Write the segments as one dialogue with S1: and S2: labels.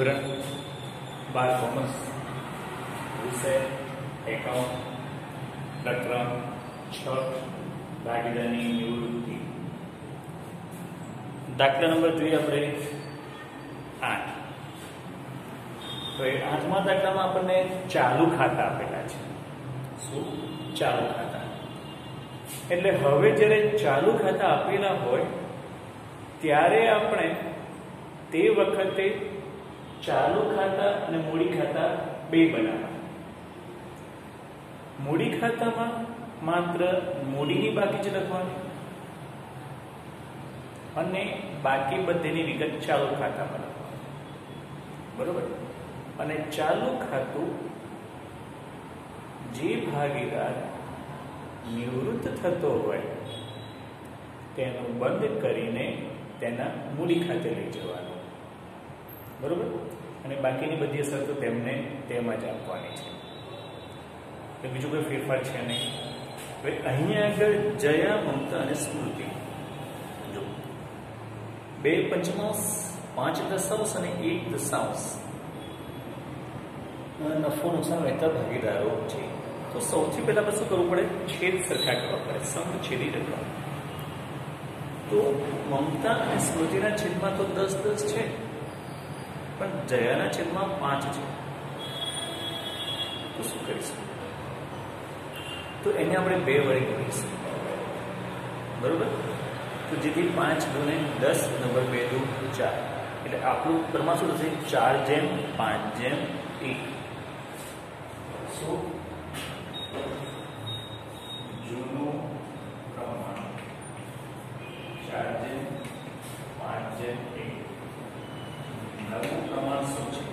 S1: ધોરણ બાર કોમર્સ વિષય એકાઉન્ટ પ્રકરણ છ ભાગીદારની નિવૃત્તિ. દાખલા નંબર જોઈએ આપણે આઠ. તો એ આઠમા દાખલામાં આપણને ચાલુ ખાતા આપેલા છે. શું? ચાલુ ખાતા. એટલે હવે જ્યારે ચાલુ ખાતા આપેલા હોય, ત્યારે આપણે તે વખતે ચાલુ ખાતા અને મૂડી ખાતા બે બનાવવા મૂડી ખાતામાં માત્ર મૂડીની બાકી જ લખવાની અને બાકી બધીની વિગત ચાલુ ખાતામાં લખવાની. બરોબર? અને ચાલુ ખાતું જે ભાગીદાર નિવૃત્ત થતો હોય, તેનું બંધ કરીને તેના મૂડી ખાતે લઈ જવાનું. બરોબર? અને બાકીની બધી શરતો તેમને તેમ જ આપવાની છે. તો બીજું કોઈ ફેરફાર છે નહીં. હવે અહીંયા આગળ જયા મમતા અને સ્મૃતિ. જો, બે પંચમાંશ, પાંચ દશાંશ અને એક દશાંશ. નફો નુકસાન વહેતા ભાગીદારો છે. તો સૌથી પહેલા શું કરવું પડે? છેદ સરખા કરવા પડે. સંઘ છેદી રકમ તો મમતા અને સ્મૃતિના છેદમાં તો દસ દસ છે. પણ જયાના છેદમાં પાંચ છે. તો શું કરીશું? તો એને આપણે બે વડે કરીશું બરોબર? તો જેથી પાંચ દોને દસ નંબર બે દો ચાર. એટલે આપણું પ્રમાણ શું થશે? ચાર જેમ પાંચ જેમ એક. શું જૂનું પ્રમાણ ચાર જેમ પાંચ જેમ એક નવું પ્રમાણ શું છે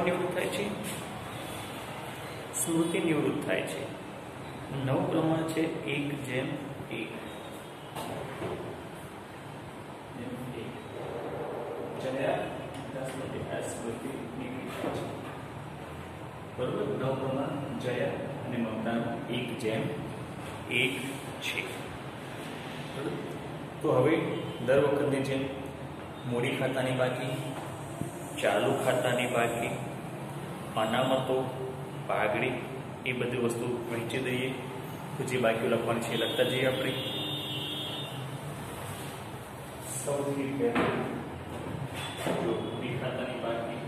S1: કોણ નિવૃત્ત થાય છે? સ્મૃતિ નિવૃત્ત થાય છે. નવ પ્રમાણ છે, એક જેમ એક. બરોબર? નવ પ્રમાણ, જયા અને મમતાનું એક જેમ એક છે. તો હવે દર વખતની જેમ મૂડી ખાતાની બાકી, ચાલુ ખાતાની બાકી અનામતો પાઘડી એ બધી વસ્તુ વહેંચી દઈએ તો જે બાકી લખવાની છે લખતા જઈએ આપણે. સૌથી પહેલા ખાતાની બાકી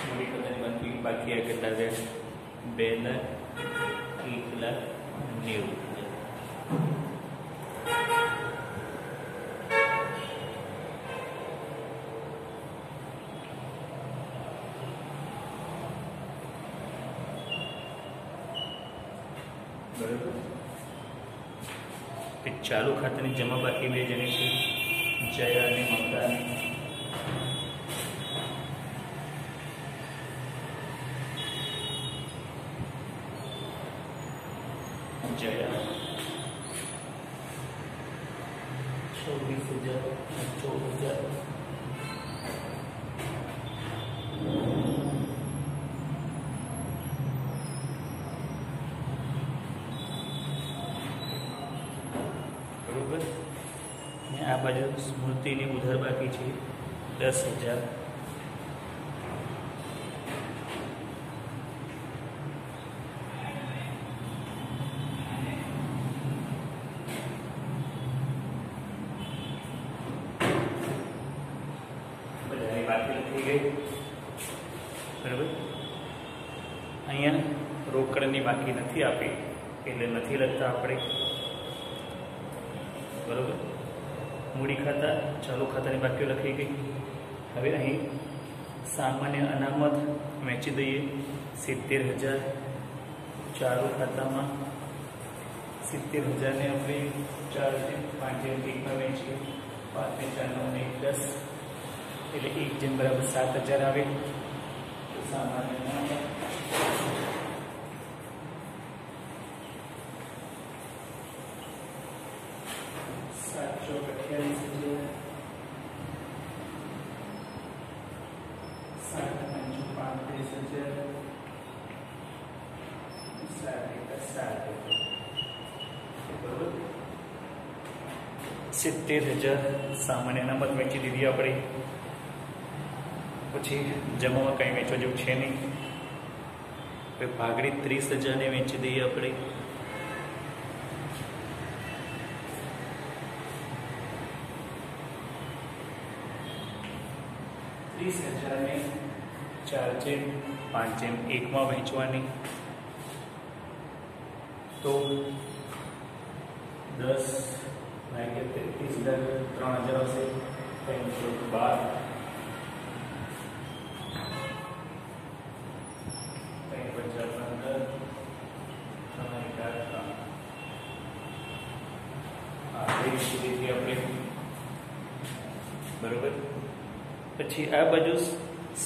S1: મૂડી ખાતાની બાકી બાકી આ કેટલા છે બે લાખ એક લાખ નેવું બરાબર એ ચાલુ ખાતાની જમા બાકી બે જેની છે. જયા અને મમતાની જયા. બાજુ સ્મૃતિની ઉધાર બાકી છે, દસ હજાર. બરાબર? અહીંયા રોકડની બાકી નથી આપી, એટલે નથી લખતા આપણે. બરાબર? મૂડી ખાતા, ચાલુ ખાતાની બાકીઓ લખી ગઈ. હવે અહીં સામાન્ય અનામત વેચી દઈએ. સિત્તેર હજાર ચાલુ ખાતામાં. સિત્તેર હજારને આપણે ચાર પાંચ જેમ એકમાં વેચીએ. પાંચ ને ચાર નવ એક દસ. એટલે એક જેમ બરાબર સાત હજાર આવે. સામાન્ય અનામત સાતસો અઠ્યાવીસ હજાર સાત બરોબર સિત્તેર હજાર સામાન્ય અનામત વેચી દીધી આપણે. પછી જમામાં કંઈ વેચવા જેવું છે નહીં. હવે ભાગડી ત્રીસ હજારને વેચી દઈએ આપણે. ત્રીસ હજારને ચાર જેમ, પાંચ જેમ એકમાં વહેંચવાની તો દસ ભાગ્યા તેત્રીસ હજાર ત્રણ હજાર બાર. ત્રણ પચાસ પંદર, ત્રણ એકાદ ત્રણ. આ બે સુધીથી આપણે. બરોબર? પછી આ બાજુ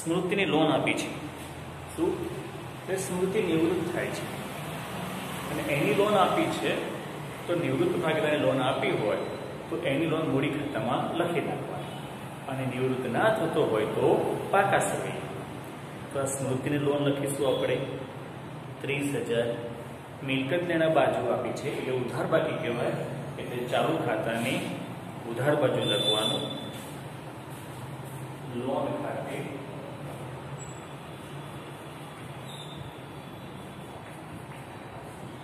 S1: સ્મૃતિની લોન આપી છે. શું? સ્મૃતિ નિવૃત્ત થાય છે. અને એની લોન આપી છે તો નિવૃત્ત ભાગીદારે લોન આપી હોય, તો એની લોન મૂડી ખાતામાં લખી નાખવાની. અને નિવૃત્ત ના થતો હોય તો પાકા સમય. તો આ સ્મૃતિની લોન લખીશું આપણે. ત્રીસ હજાર. મિલકત લેણા બાજુ આપી છે, એટલે ઉધાર બાકી કહેવાય. એટલે ચાલુ ખાતાની ઉધાર બાજુ લખવાનું. લોન ખાતે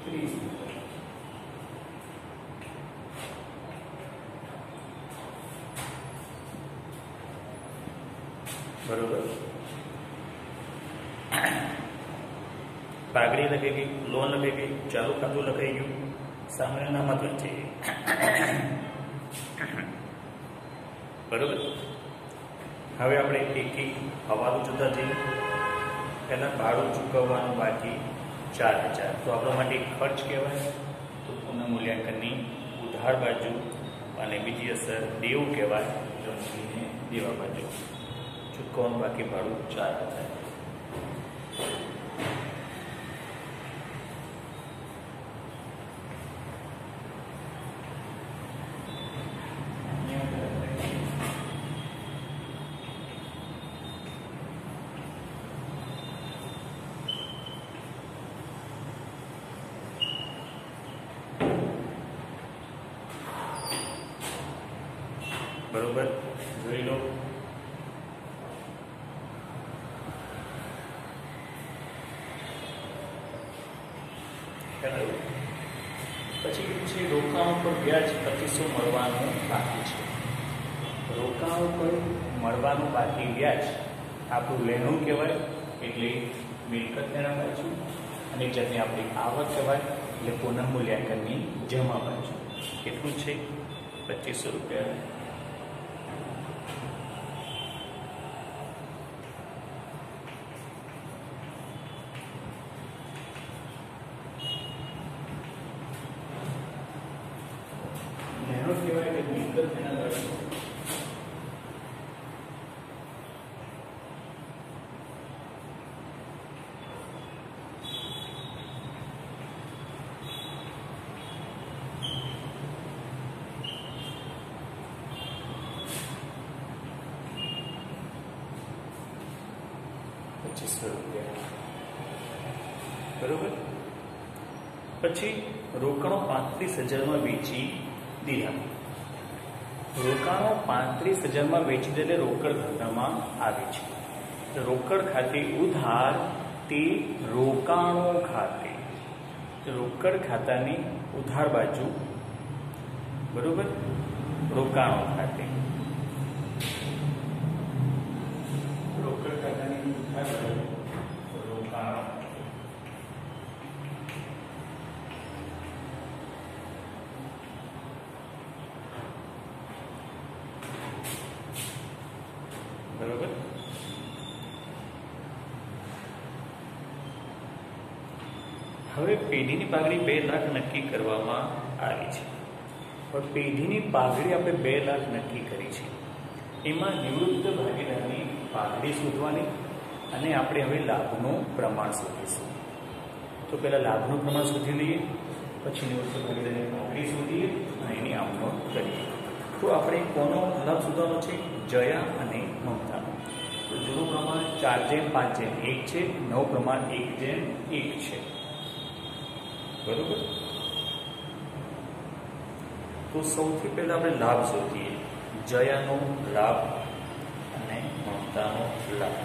S1: ત્રીસ બરોબર ગઈ લોન લખી ગઈ ચાલુ ખાતું લખાઈ ગયું. સામાન્ય નામ હતું છે બરોબર? હવે આપણે એક એક હવાલો જોતા જઈએ એના ભાડું ચૂકવવાનું બાકી ચાર હજાર. તો આપણા માટે ખર્ચ કહેવાય. તો પુનઃ મૂલ્યાંકનની ઉધાર બાજુ અને બીજી અસર દેવું કહેવાય. જમીને દેવા બાજુ ચૂકવવાનું બાકી ભાડું ચાર હજાર બરોબર જોઈ લો ખ્યાલ આવ્યો? પછી છે રોકાણ ઉપર વ્યાજ પચીસો મળવાનું બાકી છે રોકાણ ઉપર મળવાનું બાકી વ્યાજ આપણું લેણું કહેવાય એટલે મિલકત લેણા છું. અને જેને આપણી આવક કહેવાય, એટલે પુનઃમૂલ્યાંકનની જમા બાજુ કેટલું છે. પચીસો રૂપિયા લેણો કહેવાય કે મિલકત લેણા બાજુ પચીસો રૂપિયા બરોબર પછી રોકાણો પાંત્રીસ હજારમાં વેચી દીધા. રોકાણો પાંત્રીસ હજારમાં વેચી દે રોકડ ખાતામાં આવે છે. રોકડ ખાતે ઉધાર તે રોકાણો ખાતે. રોકડ ખાતાની ઉધાર બાજુ, બરોબર? રોકાણો ખાતે. રોકડ ખાતાની ઉધાર બાજુ. હવે પેઢીની પાઘડી બે લાખ નક્કી કરવામાં આવી છે. પણ પેઢીની પાઘડી આપણે બે લાખ નક્કી કરી છે. એમાં નિવૃત્ત ભાગીદારની પાઘડી શોધવાની અને આપણે હવે લાભનું પ્રમાણ શોધીશું. તો પહેલાં લાભનું પ્રમાણ શોધી લઈએ, પછી નિવૃત્ત ભાગીદારની પાઘડી શોધીએ અને એની આમનો કરીએ. તો આપણે કોનો લાભ શોધવાનો છે? જયા અને મમતાનો તો જૂનું પ્રમાણ ચાર જેમ પાંચ જેમ એક છે, નવ પ્રમાણ એક જેમ એક છે. બરોબર? તો સૌથી પહેલા આપણે લાભ શોધીએ. જયાનો લાભ અને મમતાનો લાભ.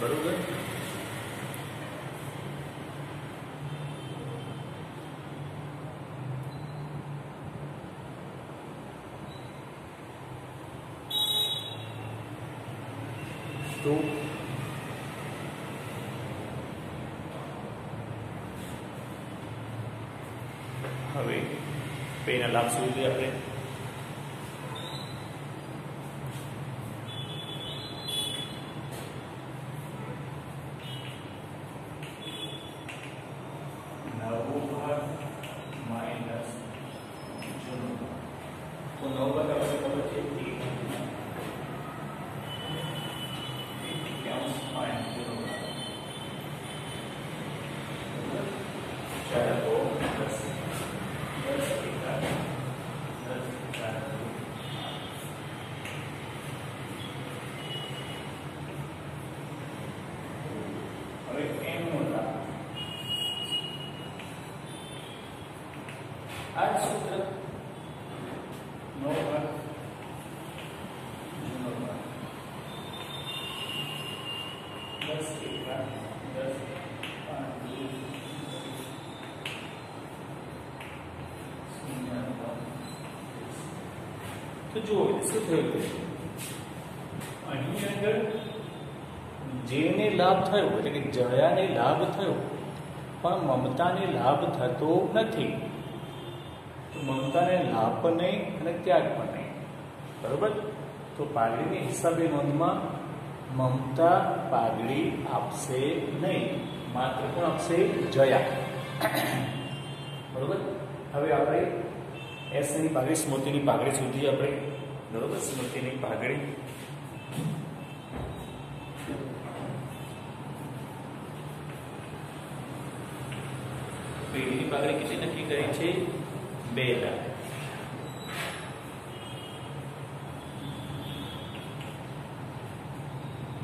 S1: બરોબર તો હવે પેના લાભ શોધીએ આપણે નવો ભાગ માઇનસ જૂનો તો નવો ભાગ આપણે ખબર છે એક એકાઉન્સ માઇનસ જૂનો ભાગ ચાર તો દસ દસ એકા દસ એકા હવે એમનો લાભ આ જ સૂત્ર નવ ભાગ જૂનો ભાગ દસ એકા દસ પાંચ શૂન્ય નવ તો જુઓ શું થયું અહીં આગળ જેને લાભ થયો, એટલે કે જયાને લાભ થયો, પણ મમતાને લાભ થતો નથી. મમતાને લાભ પણ નહીં અને ત્યાગ પણ નહીં. બરોબર? તો પાઘડીની હિસાબે નોંધમાં મમતા પાઘડી આપશે નહીં, માત્ર કોણ આપશે જયા. બરોબર? હવે આપણે એસની પાઘડી, સ્મૃતિની પાઘડી સુધી આપણે, બરોબર, સ્મૃતિની પાઘડી. પેઢીની પાઘડી કેટલી નક્કી કરી છે, બે લાખ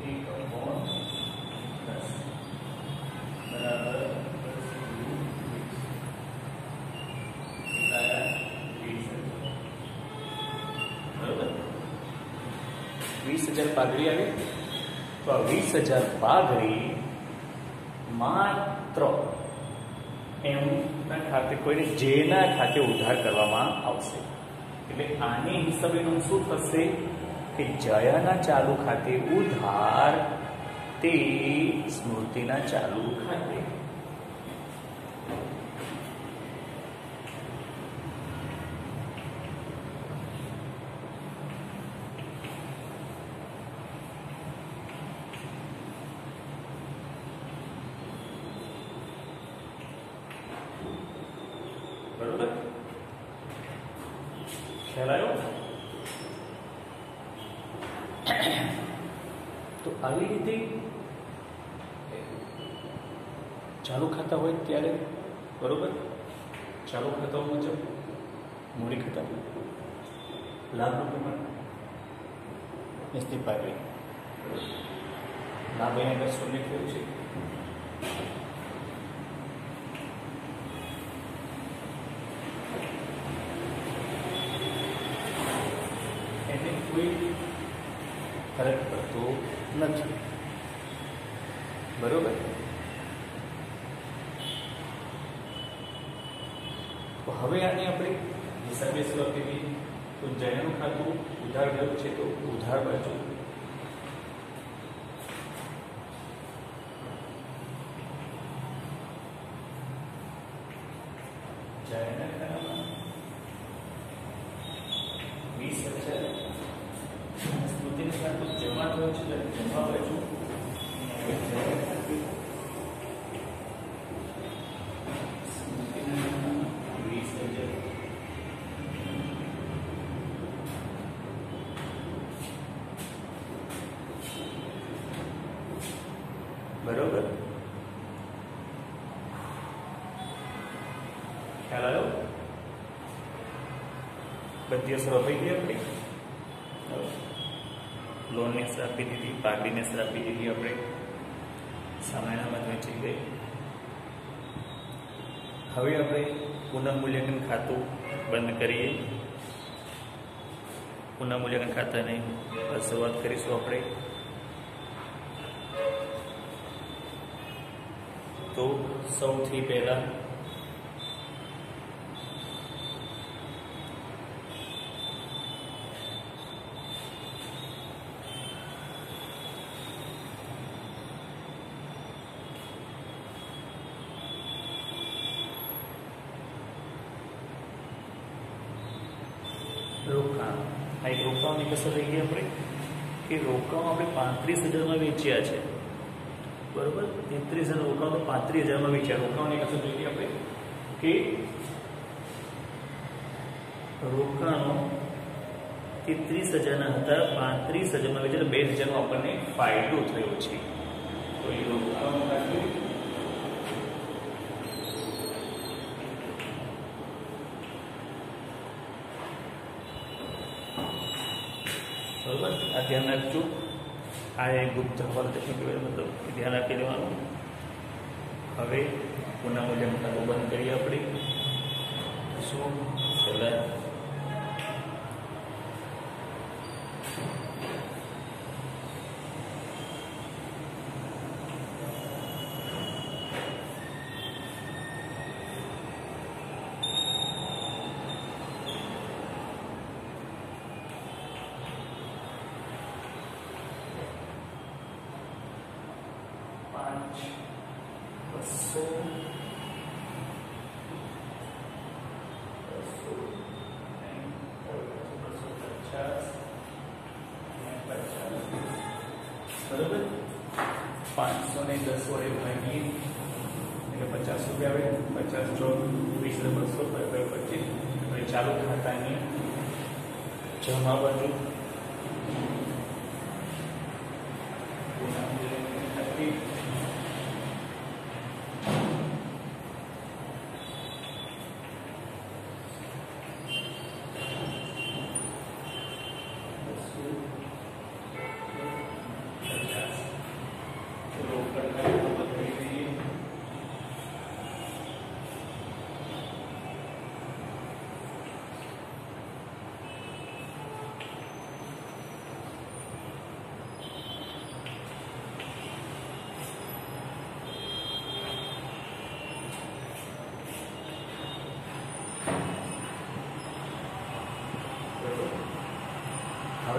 S1: એક upon દસ બરાબર દસ દુ વીસ. કેટલા આવ્યા? વીસ હજાર. બરોબર વીસ હજાર પાઘડી આવે. તો આ વીસ હજાર પાઘડી માત્ર એમના ખાતે કોઈને જેના ખાતે ઉધાર કરવામાં આવશે. એટલે આની હિસાબેનું શું થશે કે જયાના ચાલુ ખાતે ઉધાર તે સ્મૃતિના ચાલુ ખાતે બરોબર ખ્યાલ તો આવી રીતે ચાલુ ખાતા હોય ત્યારે બરોબર? ચાલુ ખાતા મુજબ મૂડી ખાતા લાભ રૂપિયામાં નિશ્ચિત પાકડી લાભ એને શૂન્ય થયું છે એને કોઈ ફરક પડતો નથી બરોબર. તો હવે આને આપણે હિસાબે આપી તો જયાનું ખાતું ઉધાર ગયું છે તો ઉધાર બાજુ વીસ હજાર સ્મૃતિનું ખાતું જમા થયું છે જમા બાજુ અને હવે જયા ખાતું સ્મૃતિના ખાતામાં વીસ હજાર બરોબર ખ્યાલ આવ્યો બધી અસર અપાઈ ગઈ આપણી લોનની અસર આપી દીધી પાઘડીની અસર આપી દીધી આપણે સામાયણામાં વહેંચી ગઈ હવે આપણે પુનઃમૂલ્યાંકન ખાતું બંધ કરીએ પુનઃમૂલ્યાંકન ખાતાની શરૂઆત કરીશું આપણે તો સૌથી પહેલા રોકાણ આ એક થઈ ગયા આપણે કે રોકાણ આપણે પાંત્રીસ હજારમાં વેચ્યા છે. બરોબર? તેત્રીસ હજાર રોકાણ તો પાંત્રીસ હજારમાં વેચ્યા. રોકાણની કસર રહી જોઈએ આપણે કે રોકાણો તેત્રીસ હજારના હતા, પાંત્રીસ હજારમાં વેચ્યા બે હજારનો આપણને ફાયદો થયો છે. તો એ રોકાણો બરોબર? આ ધ્યાન રાખજો. આ એ ગુપ્ત હવાલો કહેવાય? મતલબ ધ્યાન આપી દેવાનું. હવે પુનઃમૂલ્યન ખાતું બંધ કરીએ આપણે. શું? પહેલાં પાંચ બસો બસો બસો પચાસ અને પચાસ બરોબર પાંચસો ને દસ વડે ભાગીએ એટલે પચાસ રૂપિયા આવે પચાસ ચોક વીસ ને બસો પચીસ અને ચાલુ ખાતાની જમા બાજુ ખાતી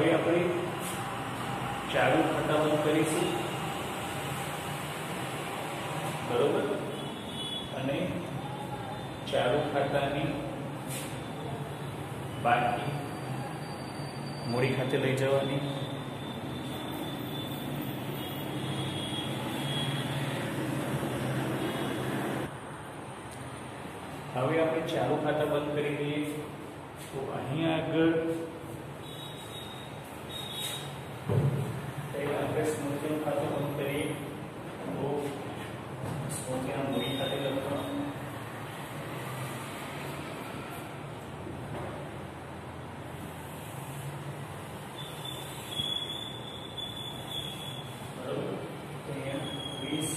S1: હવે આપણે ચાલુ ખાતા બંધ કરીશું. બરોબર? અને ચાલુ ખાતાની બાકી મૂડી ખાતે લઈ જવાની. હવે આપણે ચાલુ ખાતા બંધ કરી દઈએ. તો અહીંયા આગળ પહેલા આપણે સ્મૃતિનું ખાતું બંધ કરીએ તો સ્મૃતિના મૂડી ખાતે લખવાનું બરોબર તો અહીંયા વીસ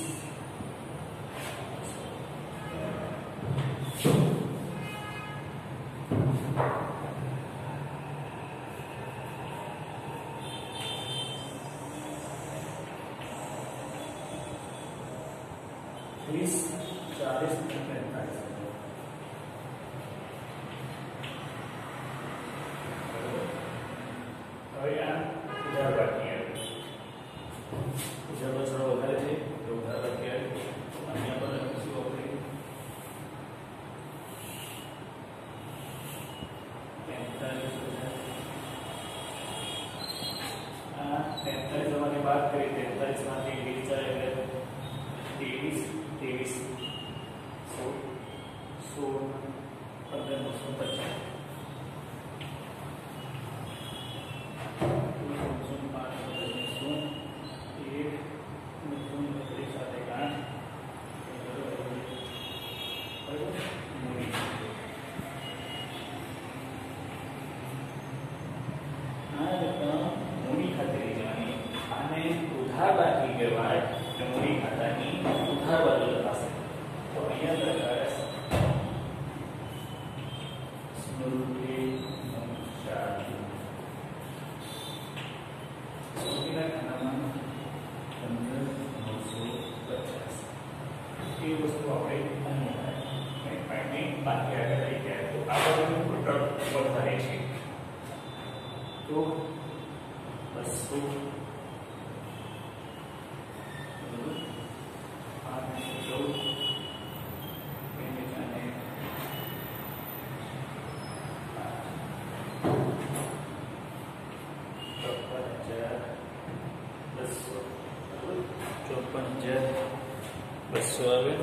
S1: વીસ હજાર બસો આવે.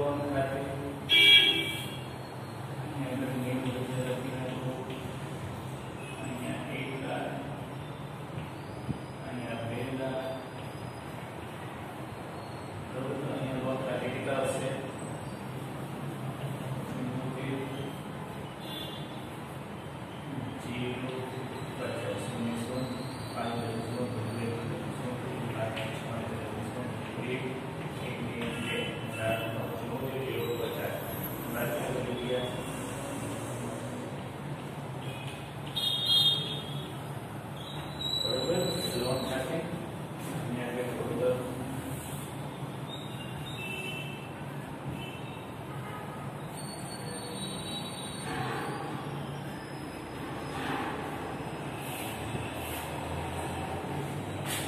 S1: one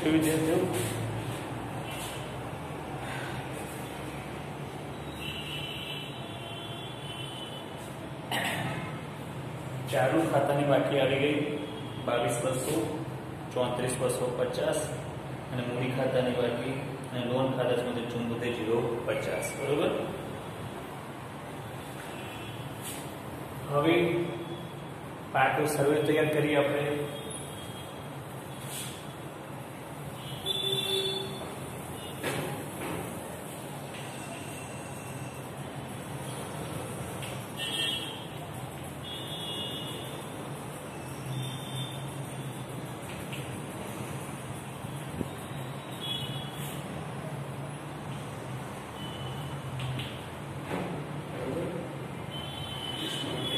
S1: કેવી રીતે થયું ચાલુ ખાતાની બાકી આવી ગઈ. બાવીસ બસો, ચોત્રીસ બસો પચાસ અને મૂડી ખાતાની બાકી અને લોન ખાતા છે ચુંબોતેર જીરો પચાસ. બરોબર? હવે પાટો સર્વે તૈયાર કરી આપણે. あ。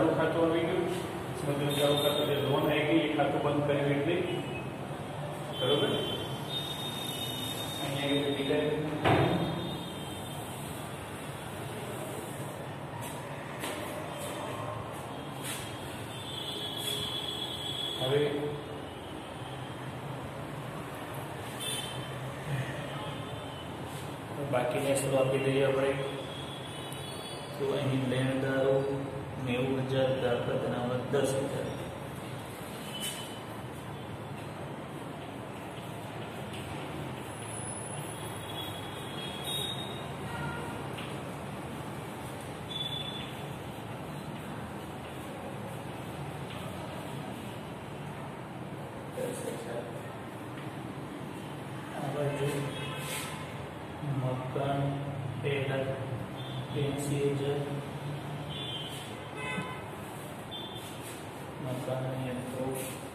S1: ચાલુ ખાતું આવી ગયું. સમુદ્ર ચાલુ ખાતું જે લોન આવી ગઈ, એ ખાતું બંધ કર્યું એટલે. બરોબર? અહીંયા હવે બાકીને શું આપી દઈએ આપણે. તો અહીં લેણ ગ્રાહક અનામત દસ હજાર life.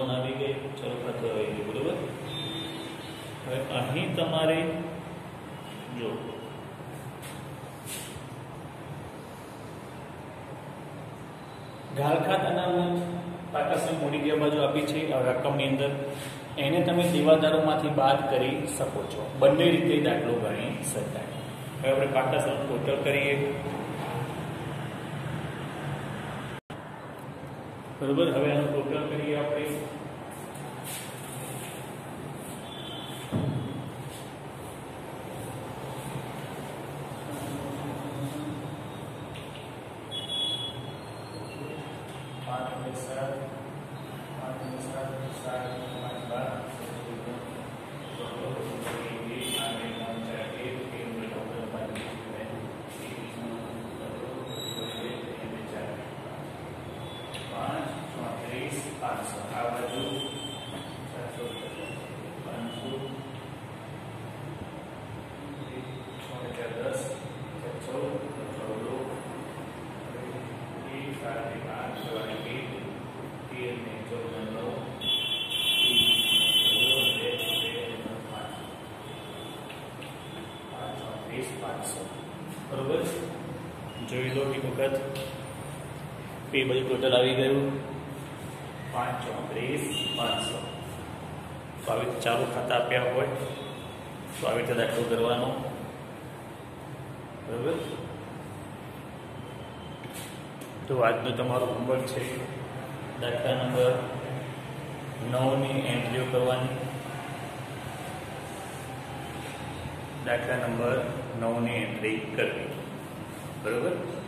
S1: સ્મૃતિ આવી ગઈ. ચલો ખાતે આવી ગયું, બરોબર? હવે અહીં તમારે જો ઘાલ ખાતાના પાકસ્ય મૂડી ગયા બાજુ આપી છે રકમની અંદર. એને તમે દેવાદારોમાંથી બાદ કરી શકો છો. બંને રીતે દાખલો ગણી શકાય. હવે આપણે પાકસ્ય ટોટલ કરીએ. બરોબર? હવે આનો પ્રોગ્રામ કરીએ આપણે પાંચ બે સાત પાંચ બે સાત સાત પાંચ બાર પાંચ ચોત્રીસ પાંચસો આ બાજુ ચારસો પાંચસો છ હજાર દસ ચૌદ ચૌદો એક સાત એક આઠ સવારે એક તેર ને ચૌદ નવ બરોબર જોઈ લો એક વખત પે બધું ટોટલ આવી ગયું. પાંચ ચોત્રીસ પાંચસો. તો ચાલુ ખાતા આપ્યા હોય, તો આવી રીતે દાખલો કરવાનો. બરોબર? તો આજનો તમારો હોમવર્ક છે દાખલા નંબર નવની એન્ટ્રીઓ કરવાની. દાખલા નંબર નવની એન્ટ્રી કરવી. બરોબર?